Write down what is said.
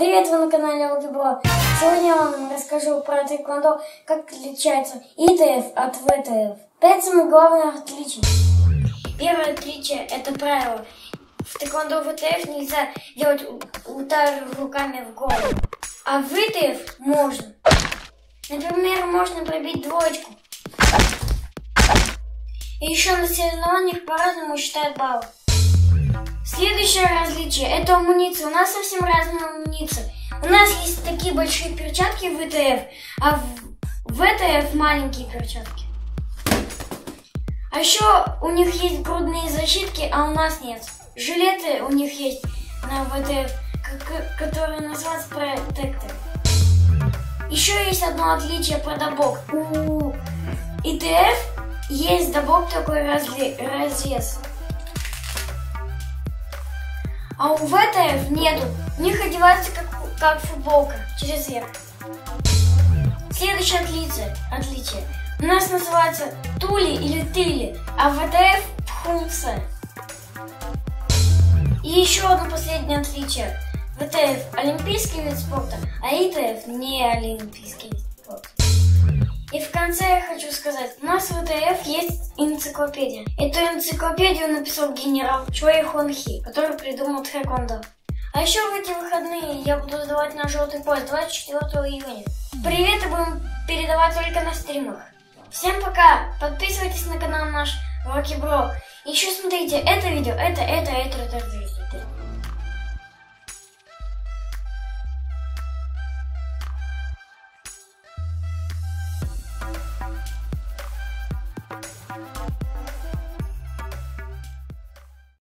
Привет, вы на канале Алгебро. Сегодня я вам расскажу про тэквондо, как отличается ИТФ от ВТФ. Пять самых главных отличий. Первое отличие – это правило. В тэквондо ВТФ нельзя делать удары руками в голову, а в ВТФ можно. Например, можно пробить двоечку. И еще на соревнованиях по-разному считают баллы. Следующее различие – это амуниция. У нас совсем разная амуниция. У нас есть такие большие перчатки в ВТФ, а в ВТФ маленькие перчатки. А еще у них есть грудные защитки, а у нас нет. Жилеты у них есть на ВТФ, которые называются протекторы. Еще есть одно отличие про добок. У ИТФ есть добок такой разрез. А у ВТФ нету. У них одевается как, как футболка, через верх. Следующее отличие, отличие. У нас называется тули или тыли, а ВТФ пхумса. И еще одно последнее отличие. ВТФ олимпийский вид спорта, а ИТФ не олимпийский. И в конце я хочу сказать, у нас в ВТФ есть энциклопедия. Эту энциклопедию написал генерал Чуэй Хонхи, который придумал тхэквондо. А еще в эти выходные я буду сдавать на желтый поезд 24 июня. Приветы будем передавать только на стримах. Всем пока! Подписывайтесь на канал наш Рокки Бро. Еще смотрите это видео, это, это, это, это, это.